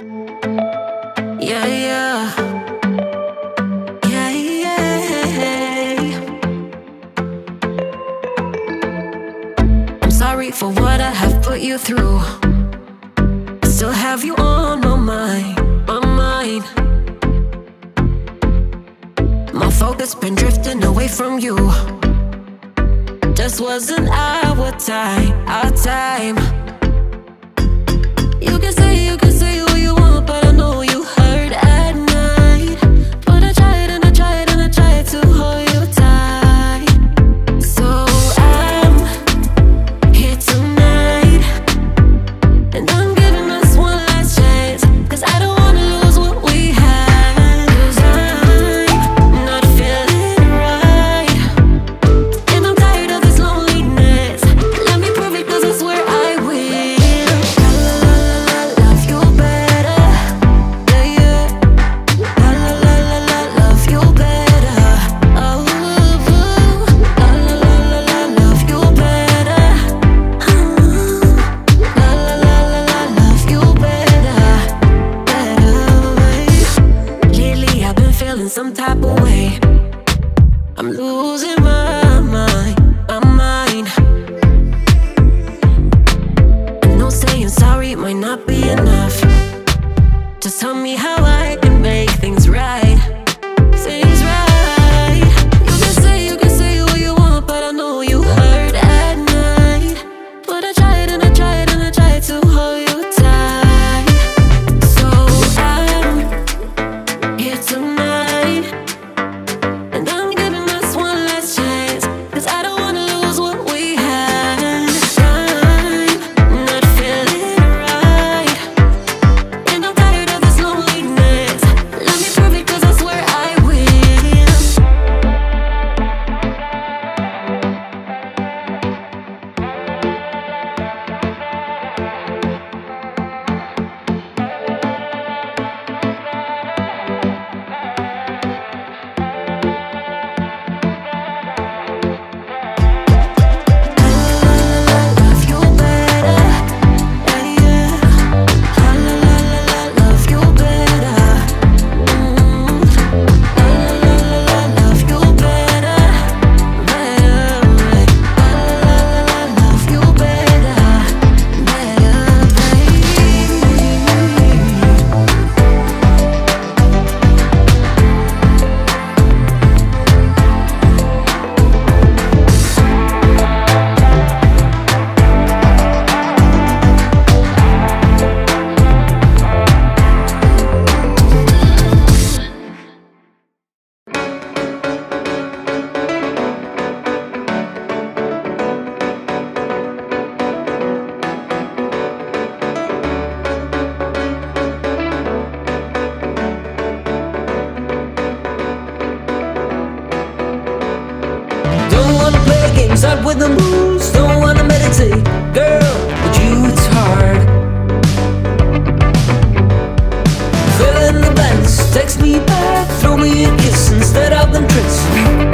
Yeah, yeah. Yeah, yeah. I'm sorry for what I have put you through. I still have you on my mind, my mind. My focus been drifting away from you. Just wasn't our time, our time. You can say you can. Just tell me how I can make things right. Text me back, throw me a kiss instead of them tricks.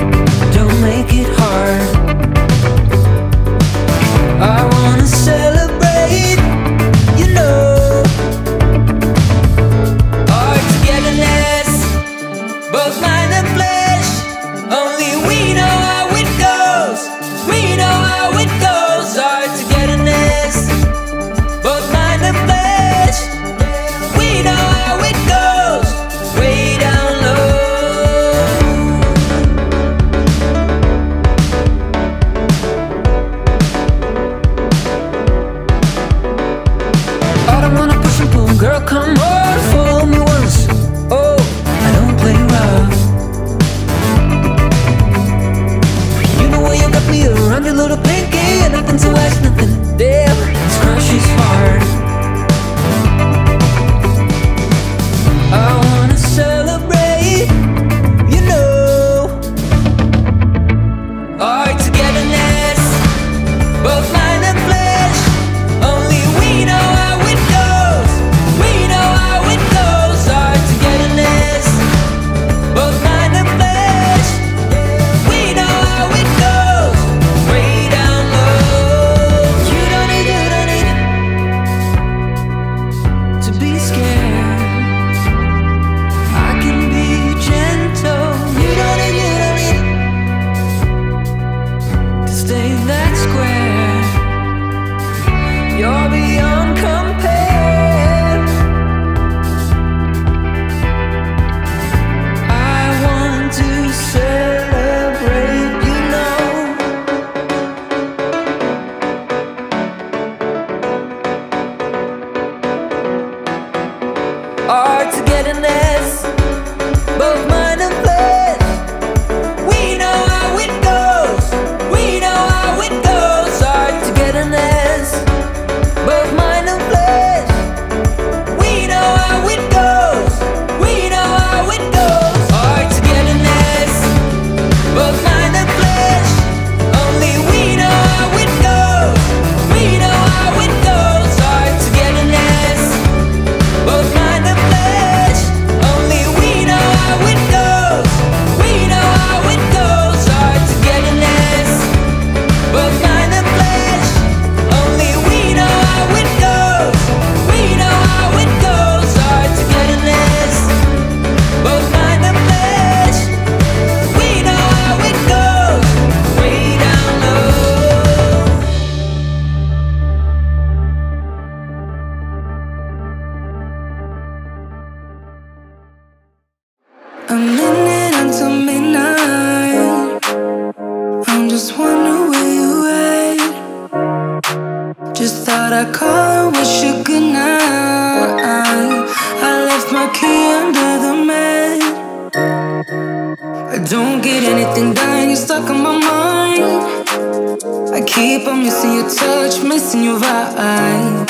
A minute until midnight. I'm just wondering where you at. Just thought I'd call and wish you good night. I left my key under the mat. I don't get anything done, you're stuck on my mind. I keep on missing your touch, missing your vibe.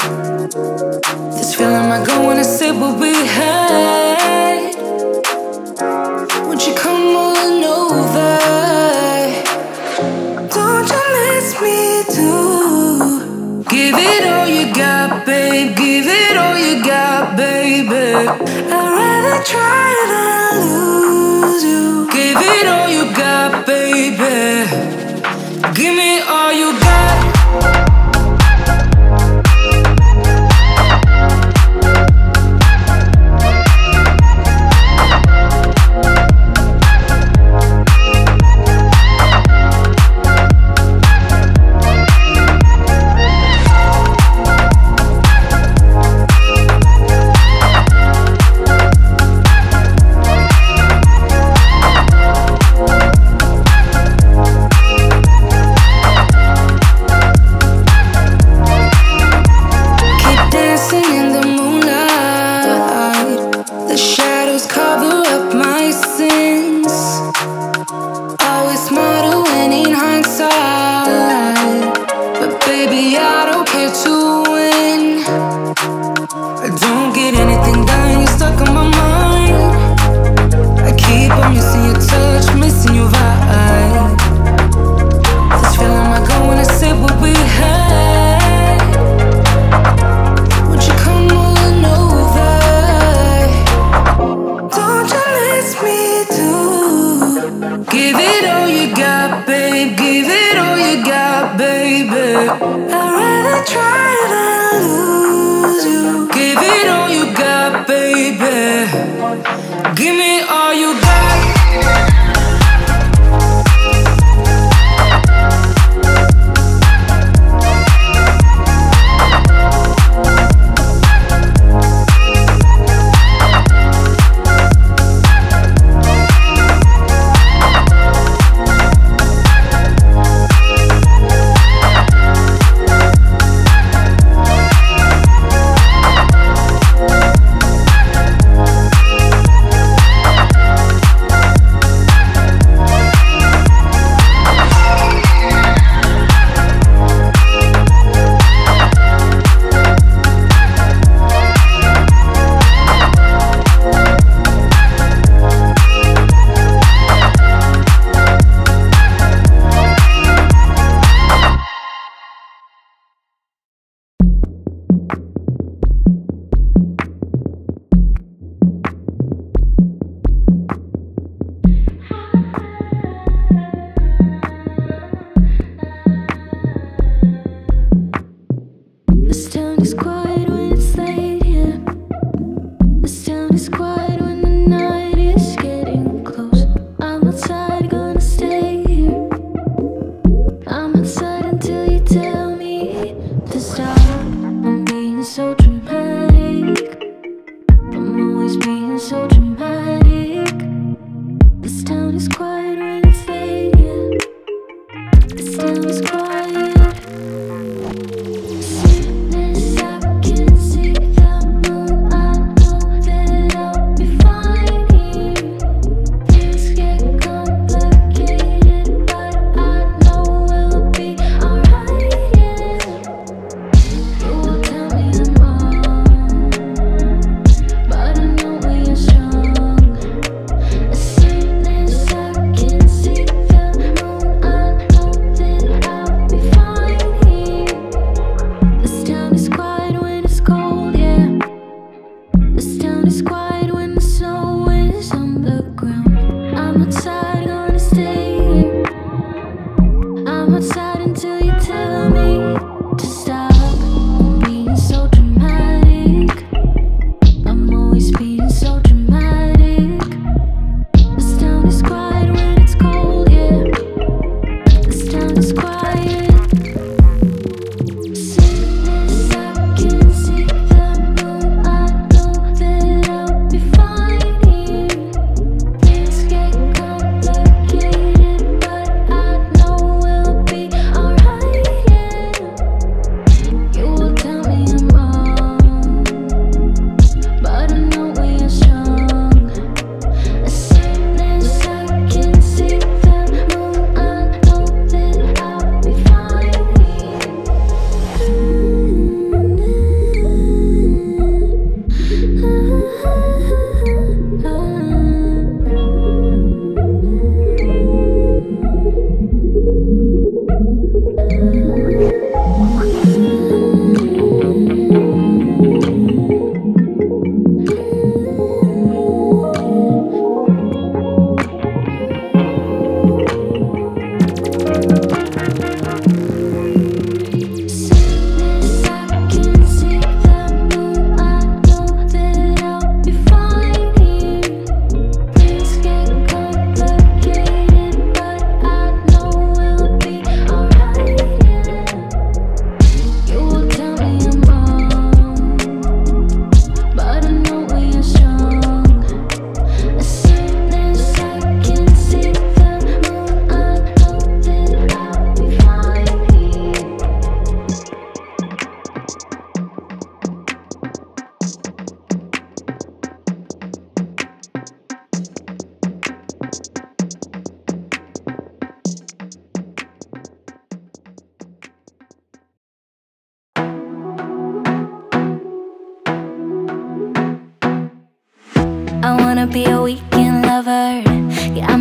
trying to lose you. Give it all you got, baby. Give it all you got, babe. Give it all you got, baby.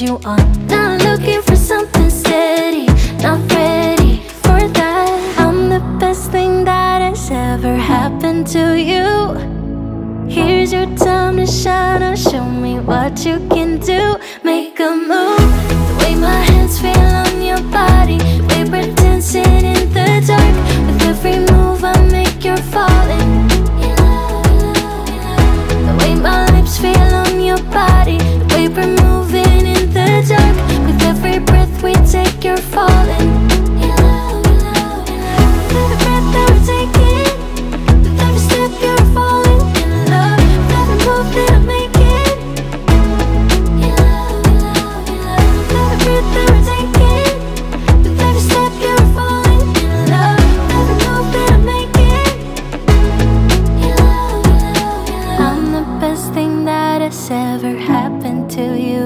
you on Not looking for something steady Not ready for that. I'm the best thing that has ever happened to you. Here's your time to shine Show me what you can do. Make a move. The way my hands feel on your body this ever happened to you?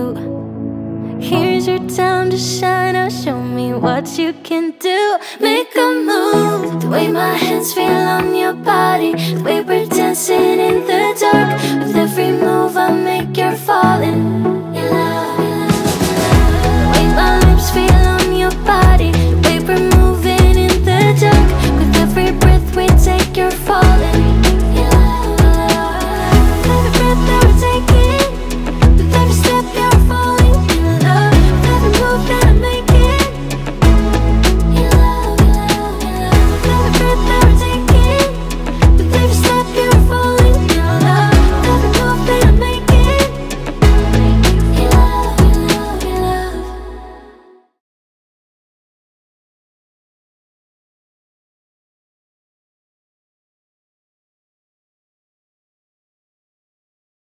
Here's your time to shine Now show me what you can do. Make a move. The way my hands feel on your body The way we're dancing in the dark. With every move I make you're falling.